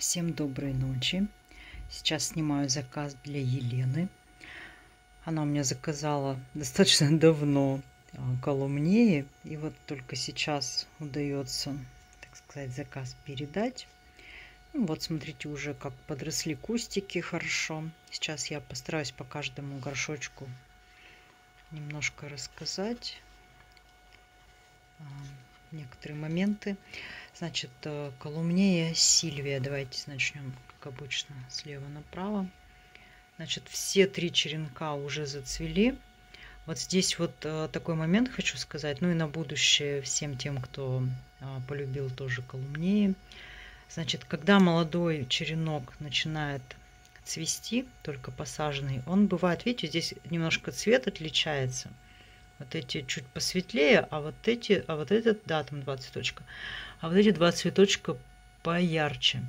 Всем доброй ночи. Сейчас снимаю заказ для Елены. Она у меня заказала достаточно давно а, колумнеи. И вот только сейчас удается, так сказать, заказ передать. Ну, вот смотрите, уже как подросли кустики хорошо. Сейчас я постараюсь по каждому горшочку немножко рассказать а, некоторые моменты. Значит, э, колумнея Сильвия. Давайте начнем, как обычно, слева направо. Значит, все три черенка уже зацвели. Вот здесь вот э, такой момент хочу сказать, ну и на будущее всем тем, кто э, полюбил тоже колумнеи. Значит, когда молодой черенок начинает цвести, только посаженный, он бывает, видите, здесь немножко цвет отличается. Вот эти чуть посветлее, а вот эти, а вот этот, да, там два цветочка, а вот эти два цветочка поярче.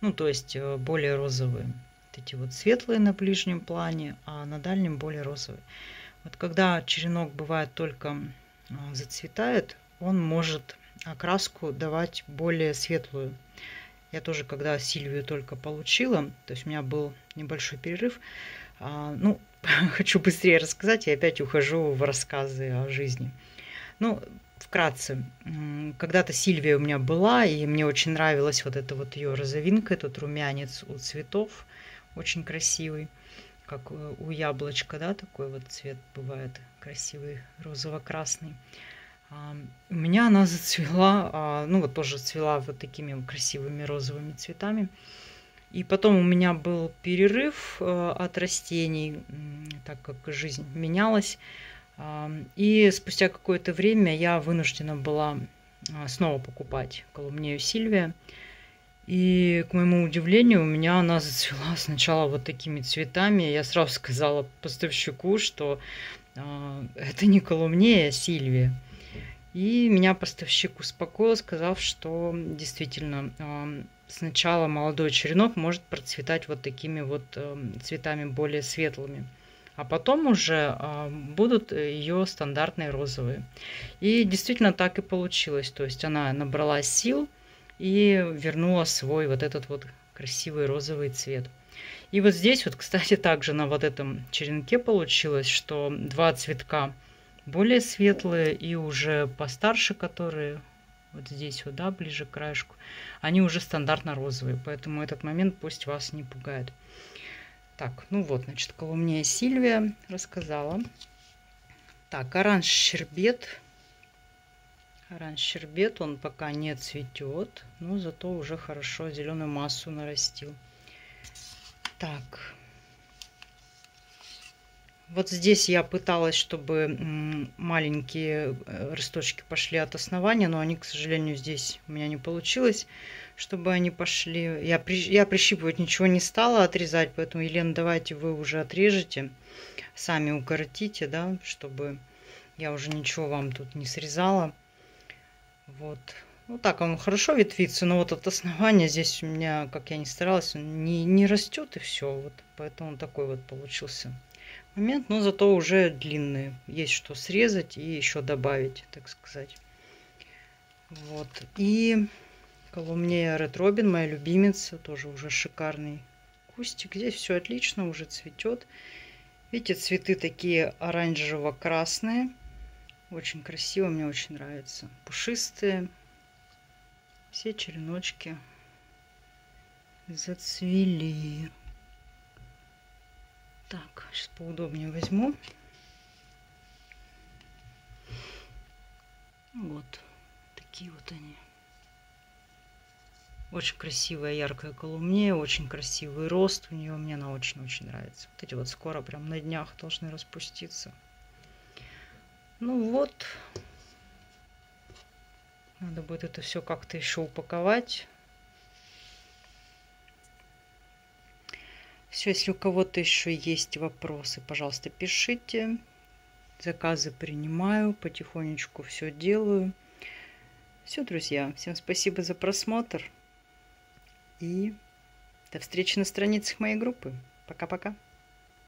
Ну, то есть э, более розовые. Вот эти вот светлые на ближнем плане, а на дальнем более розовые. Вот когда черенок бывает только э, зацветает, он может окраску давать более светлую. Я тоже, когда Сильвию только получила, то есть у меня был небольшой перерыв, а, ну, хочу быстрее рассказать, и опять ухожу в рассказы о жизни. Ну, вкратце, когда-то Сильвия у меня была, и мне очень нравилась вот эта вот ее розовинка, этот румянец у цветов, очень красивый, как у яблочка, да, такой вот цвет бывает красивый, розово-красный. А, у меня она зацвела, а, ну вот тоже цвела вот такими красивыми розовыми цветами. И потом у меня был перерыв э, от растений, так как жизнь менялась. И спустя какое-то время я вынуждена была а, снова покупать колумнею Сильвия. И, к моему удивлению, у меня она зацвела сначала вот такими цветами. Я сразу сказала поставщику, что э, это не колумнея, а Сильвия. И меня поставщик успокоил, сказав, что действительно сначала молодой черенок может процветать вот такими вот э, цветами более светлыми а потом уже а, будут ее стандартные розовые. И действительно так и получилось. То есть она набрала сил и вернула свой вот этот вот красивый розовый цвет. И вот здесь вот, кстати, также на вот этом черенке получилось, что два цветка более светлые и уже постарше, которые вот здесь вот, да, ближе к краешку, они уже стандартно розовые. Поэтому этот момент пусть вас не пугает. Так, ну вот, значит, колумния Сильвия рассказала. Так, оранж щербет. Оранж щербет, он пока не цветет, но зато уже хорошо зеленую массу нарастил. Так, вот здесь я пыталась, чтобы маленькие э, росточки пошли от основания, но они, к сожалению, здесь у меня не получилось, чтобы они пошли. Я, при, я прищипывать ничего не стала отрезать, поэтому, Елена, давайте вы уже отрежете, сами укоротите, да, чтобы я уже ничего вам тут не срезала. Вот. Вот так он хорошо ветвится, но вот от основания здесь у меня, как я не старалась, он не, не растет и все. Вот поэтому он такой вот получился момент, но зато уже длинные. Есть что срезать и еще добавить, так сказать. Вот. И колумнея Red Robin, моя любимица, тоже уже шикарный кустик. Здесь все отлично, уже цветет. Видите, цветы такие оранжево-красные. Очень красиво, мне очень нравится. Пушистые. Все череночки зацвели. Так, сейчас поудобнее возьму. Вот такие вот они. Очень красивая яркая колумния, очень красивый рост у нее. Мне она очень-очень нравится. Вот эти вот скоро прям на днях должны распуститься. Ну вот. Надо будет это все как-то еще упаковать. Все, если у кого-то еще есть вопросы, пожалуйста, пишите. Заказы принимаю, потихонечку все делаю. Все, друзья, всем спасибо за просмотр. И до встречи на страницах моей группы. Пока-пока.